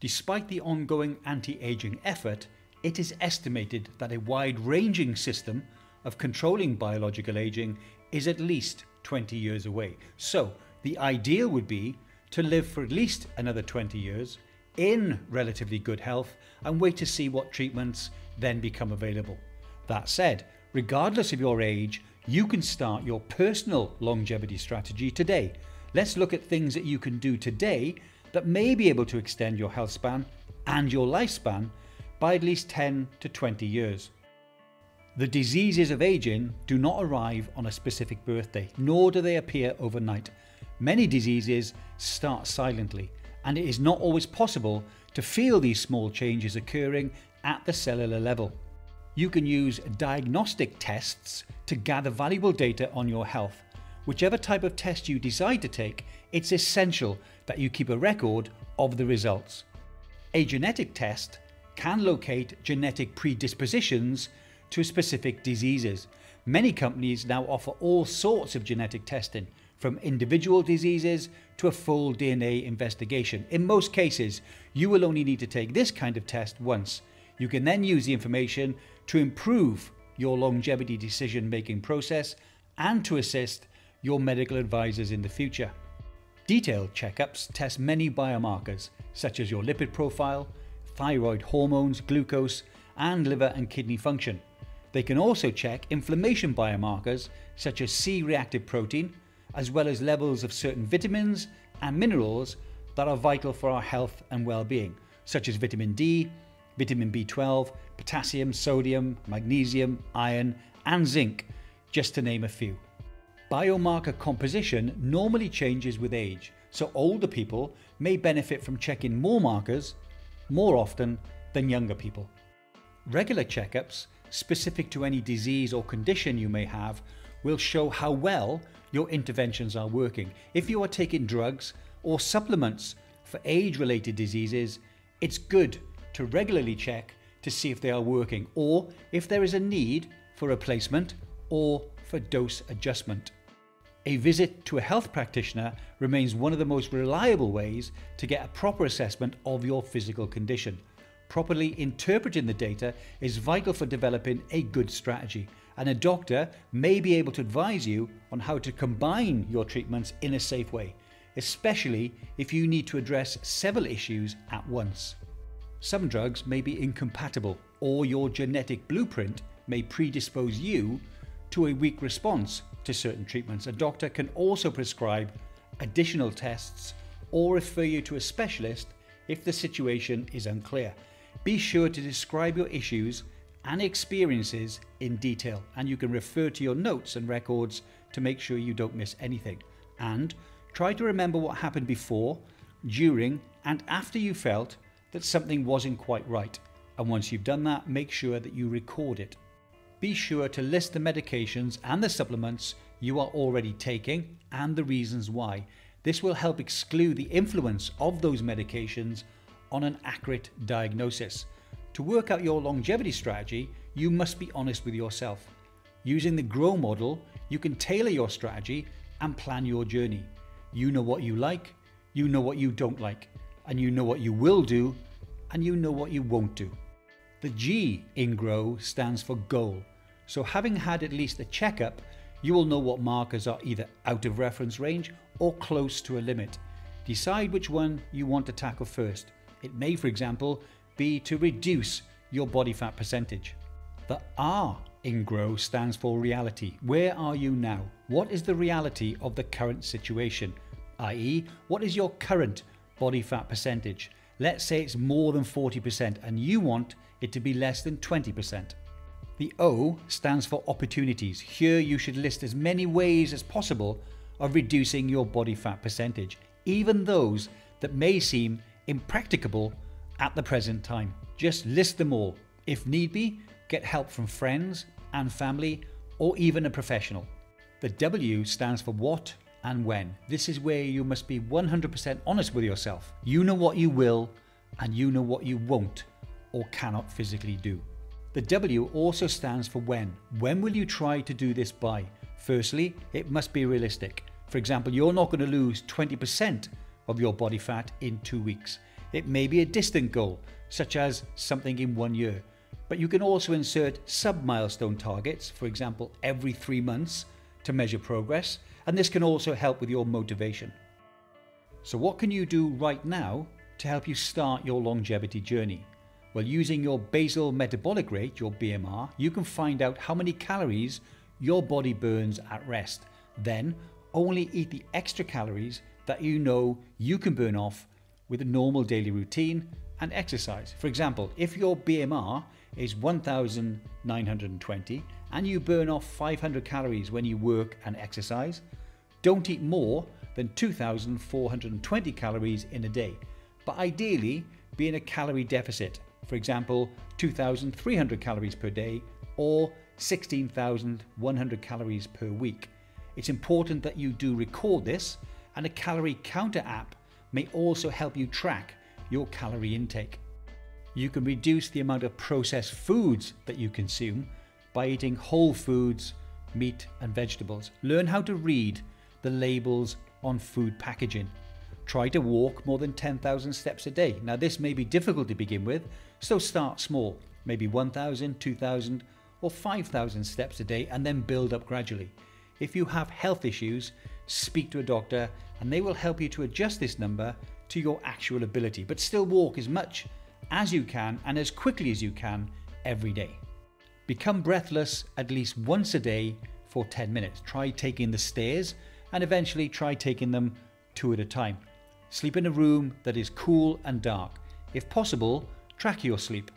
Despite the ongoing anti-aging effort, it is estimated that a wide-ranging system of controlling biological aging is at least 20 years away. So, the ideal would be to live for at least another 20 years in relatively good health and wait to see what treatments then become available. That said, regardless of your age, you can start your personal longevity strategy today. Let's look at things that you can do today that may be able to extend your health span and your lifespan by at least 10 to 20 years. The diseases of aging do not arrive on a specific birthday, nor do they appear overnight. Many diseases start silently, and it is not always possible to feel these small changes occurring at the cellular level. You can use diagnostic tests to gather valuable data on your health. Whichever type of test you decide to take, it's essential that you keep a record of the results. A genetic test can locate genetic predispositions to specific diseases. Many companies now offer all sorts of genetic testing, from individual diseases to a full DNA investigation. In most cases, you will only need to take this kind of test once. You can then use the information to improve your longevity decision making process and to assist your medical advisors in the future. Detailed checkups test many biomarkers, such as your lipid profile, thyroid hormones, glucose, and liver and kidney function. They can also check inflammation biomarkers such as C reactive protein, as well as levels of certain vitamins and minerals that are vital for our health and well being, such as vitamin D, vitamin B12, potassium, sodium, magnesium, iron, and zinc, just to name a few. Biomarker composition normally changes with age, so older people may benefit from checking more markers more often than younger people. Regular checkups specific to any disease or condition you may have will show how well your interventions are working. If you are taking drugs or supplements for age related diseases, it's good to regularly check to see if they are working or if there is a need for replacement or for dose adjustment. A visit to a health practitioner remains one of the most reliable ways to get a proper assessment of your physical condition. Properly interpreting the data is vital for developing a good strategy, and a doctor may be able to advise you on how to combine your treatments in a safe way, especially if you need to address several issues at once. Some drugs may be incompatible, or your genetic blueprint may predispose you to a weak response to certain treatments. A doctor can also prescribe additional tests or refer you to a specialist if the situation is unclear. Be sure to describe your issues and experiences in detail, and you can refer to your notes and records to make sure you don't miss anything. And try to remember what happened before, during, and after you felt that something wasn't quite right. And once you've done that, make sure that you record it be sure to list the medications and the supplements you are already taking and the reasons why. This will help exclude the influence of those medications on an accurate diagnosis. To work out your longevity strategy, you must be honest with yourself. Using the GROW model, you can tailor your strategy and plan your journey. You know what you like, you know what you don't like, and you know what you will do, and you know what you won't do. The G in GROW stands for goal. So having had at least a checkup, you will know what markers are either out of reference range or close to a limit. Decide which one you want to tackle first. It may, for example, be to reduce your body fat percentage. The R in GROW stands for reality. Where are you now? What is the reality of the current situation? i.e., what is your current body fat percentage? Let's say it's more than 40% and you want it to be less than 20%. The O stands for opportunities. Here you should list as many ways as possible of reducing your body fat percentage, even those that may seem impracticable at the present time. Just list them all. If need be, get help from friends and family or even a professional. The W stands for what and when. This is where you must be 100% honest with yourself. You know what you will and you know what you won't or cannot physically do. The W also stands for when. When will you try to do this by? Firstly, it must be realistic. For example, you're not going to lose 20% of your body fat in two weeks. It may be a distant goal, such as something in one year. But you can also insert sub milestone targets, for example, every three months to measure progress, and this can also help with your motivation. So, what can you do right now to help you start your longevity journey? Well, using your basal metabolic rate, your BMR, you can find out how many calories your body burns at rest. Then, only eat the extra calories that you know you can burn off with a normal daily routine and exercise. For example, if your BMR is 1920 and you burn off 500 calories when you work and exercise, don't eat more than 2420 calories in a day, but ideally be in a calorie deficit. For example, 2300 calories per day or 16,100 calories per week. It's important that you do record this, and a calorie counter app may also help you track your calorie intake. You can reduce the amount of processed foods that you consume by eating whole foods, meat, and vegetables. Learn how to read the labels on food packaging. Try to walk more than 10,000 steps a day. Now, this may be difficult to begin with, so start small, maybe 1,000, 2,000, or 5,000 steps a day, and then build up gradually. If you have health issues, speak to a doctor and they will help you to adjust this number to your actual ability, but still walk as much as you can and as quickly as you can every day. Become breathless at least once a day for 10 minutes. Try taking the stairs and eventually try taking them two at a time. Sleep in a room that is cool and dark. If possible, track your sleep.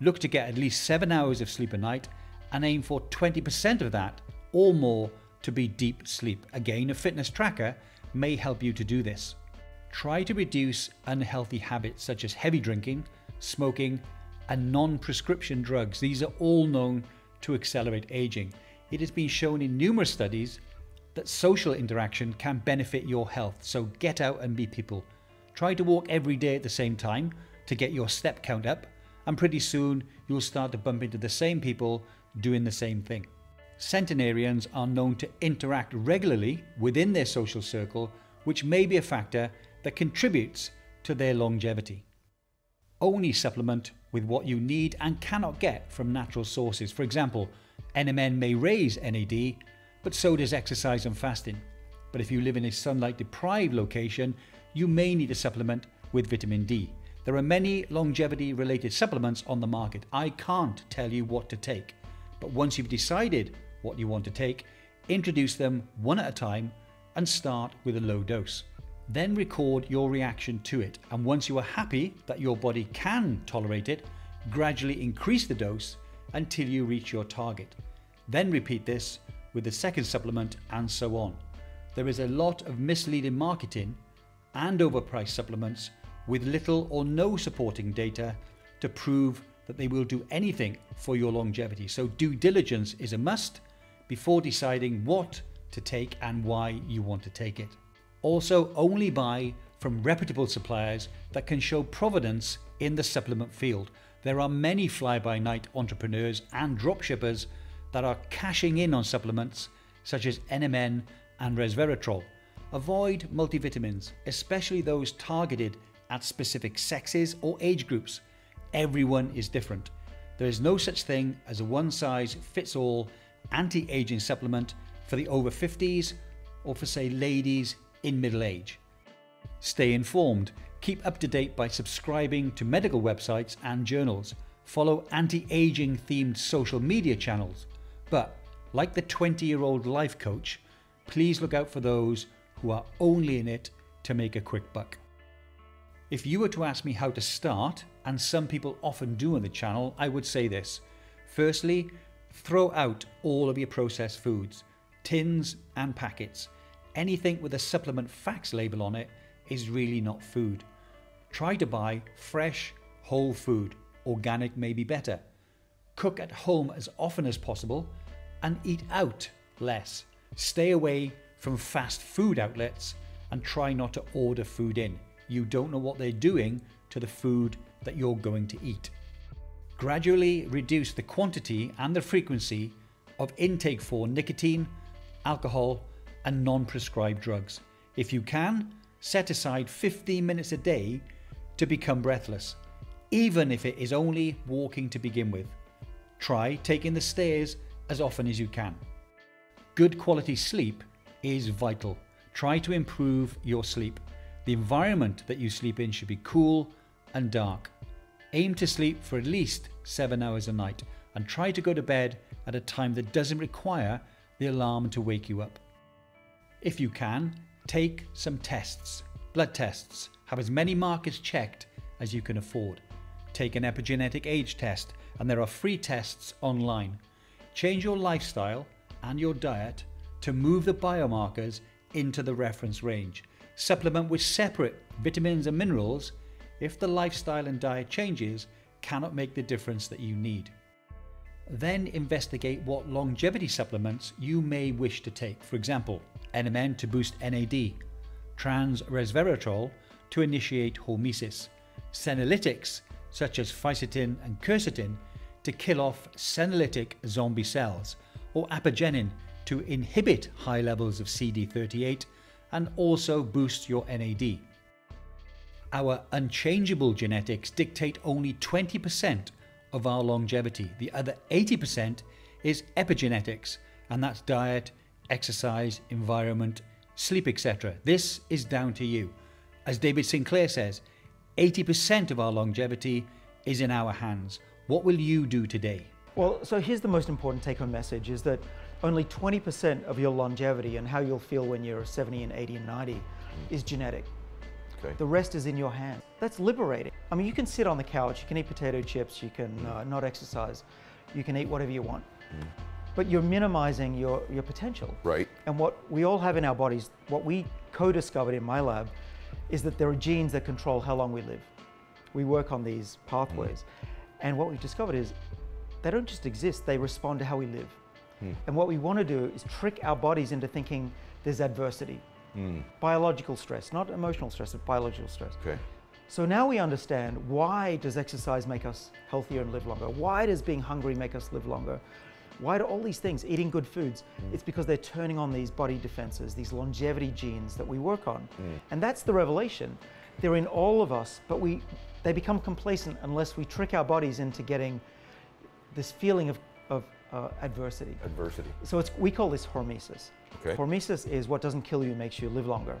Look to get at least 7 hours of sleep a night and aim for 20% of that or more to be deep sleep. Again, a fitness tracker may help you to do this. Try to reduce unhealthy habits such as heavy drinking, smoking, and non prescription drugs. These are all known to accelerate aging. It has been shown in numerous studies that social interaction can benefit your health, so get out and be people. Try to walk every day at the same time to get your step count up, and pretty soon you'll start to bump into the same people doing the same thing. Centenarians are known to interact regularly within their social circle, which may be a factor that contributes to their longevity. Only supplement with what you need and cannot get from natural sources. For example, NMN may raise NAD, but so does exercise and fasting. But if you live in a sunlight deprived location, you may need a supplement with vitamin D. There are many longevity related supplements on the market. I can't tell you what to take, but once you've decided what you want to take, introduce them one at a time and start with a low dose. Then record your reaction to it, and once you are happy that your body can tolerate it, gradually increase the dose until you reach your target. Then repeat this with the second supplement and so on. There is a lot of misleading marketing and overpriced supplements with little or no supporting data to prove that they will do anything for your longevity. So, due diligence is a must before deciding what to take and why you want to take it. Also, only buy from reputable suppliers that can show provenance in the supplement field. There are many fly by night entrepreneurs and dropshippers that are cashing in on supplements such as NMN and resveratrol. Avoid multivitamins, especially those targeted at specific sexes or age groups. Everyone is different. There is no such thing as a one size fits all anti aging supplement for the over 50s or for, say, ladies in middle age. Stay informed. Keep up to date by subscribing to medical websites and journals. Follow anti aging themed social media channels. But, like the 20 year old life coach, please look out for those who are only in it to make a quick buck. If you were to ask me how to start, and some people often do on the channel, I would say this. Firstly, Throw out all of your processed foods, tins and packets. Anything with a supplement facts label on it is really not food. Try to buy fresh, whole food. Organic may be better. Cook at home as often as possible and eat out less. Stay away from fast food outlets and try not to order food in. You don't know what they're doing to the food that you're going to eat. Gradually reduce the quantity and the frequency of intake for nicotine, alcohol, and non prescribed drugs. If you can, set aside 15 minutes a day to become breathless, even if it is only walking to begin with. Try taking the stairs as often as you can. Good quality sleep is vital. Try to improve your sleep. The environment that you sleep in should be cool and dark. Aim to sleep for at least seven hours a night and try to go to bed at a time that doesn't require the alarm to wake you up. If you can, take some tests, blood tests. Have as many markers checked as you can afford. Take an epigenetic age test, and there are free tests online. Change your lifestyle and your diet to move the biomarkers into the reference range. Supplement with separate vitamins and minerals if the lifestyle and diet changes cannot make the difference that you need. Then investigate what longevity supplements you may wish to take. For example, NMN to boost NAD, trans resveratrol to initiate hormesis, senolytics such as fisetin and quercetin to kill off senolytic zombie cells, or apigenin to inhibit high levels of CD38 and also boost your NAD. Our unchangeable genetics dictate only 20% of our longevity. The other 80% is epigenetics, and that's diet, exercise, environment, sleep, etc. This is down to you. As David Sinclair says, 80% of our longevity is in our hands. What will you do today? Well, so here's the most important take home message is that only 20% of your longevity and how you'll feel when you're 70 and 80 and 90 is genetic. Okay. The rest is in your hands. That's liberating. I mean, you can sit on the couch, you can eat potato chips, you can uh, not exercise, you can eat whatever you want. But you're minimizing your, your potential. Right. And what we all have in our bodies, what we co discovered in my lab, is that there are genes that control how long we live. We work on these pathways. And what we've discovered is they don't just exist, they respond to how we live. Hmm. And what we want to do is trick our bodies into thinking there's adversity. Hmm. Biological stress, not emotional stress, but biological stress. Okay. So now we understand why does exercise make us healthier and live longer? Why does being hungry make us live longer? Why do all these things, eating good foods, it's because they're turning on these body defenses, these longevity genes that we work on. And that's the revelation. They're in all of us, but we they become complacent unless we trick our bodies into getting this feeling of, of uh, adversity. Adversity. So it's, we call this hormesis. Okay. Hormesis is what doesn't kill you makes you live longer.